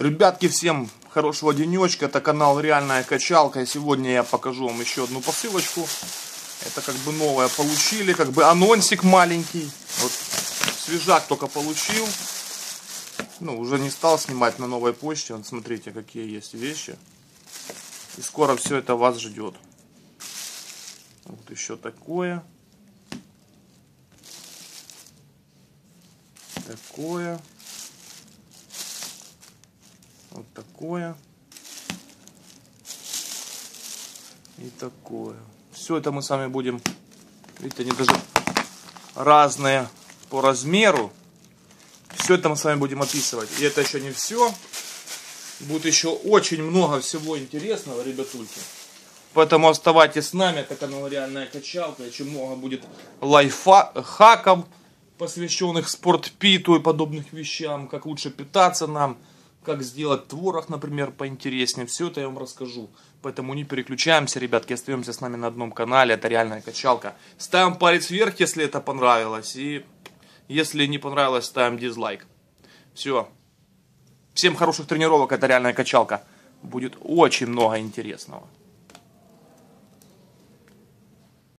Ребятки, всем хорошего денечка. Это канал Реальная Качалка. И сегодня я покажу вам еще одну посылочку. Это как бы новое получили, как бы анонсик маленький. Вот свежак только получил. Ну, уже не стал снимать на новой почте. Вот смотрите, какие есть вещи. И скоро все это вас ждет. Вот еще такое. Такое. Вот такое. И такое. Все это мы с вами будем... Видите, они даже разные по размеру. Все это мы с вами будем описывать. И это еще не все. Будет еще очень много всего интересного, ребятульки. Поэтому оставайтесь с нами. Это канал Реальная Качалка. Очень много будет лайфхаков, посвященных спортпиту и подобных вещам. Как лучше питаться нам как сделать творог, например, поинтереснее. Все это я вам расскажу. Поэтому не переключаемся, ребятки, остаемся с нами на одном канале. Это реальная качалка. Ставим палец вверх, если это понравилось. И если не понравилось, ставим дизлайк. Все. Всем хороших тренировок. Это реальная качалка. Будет очень много интересного.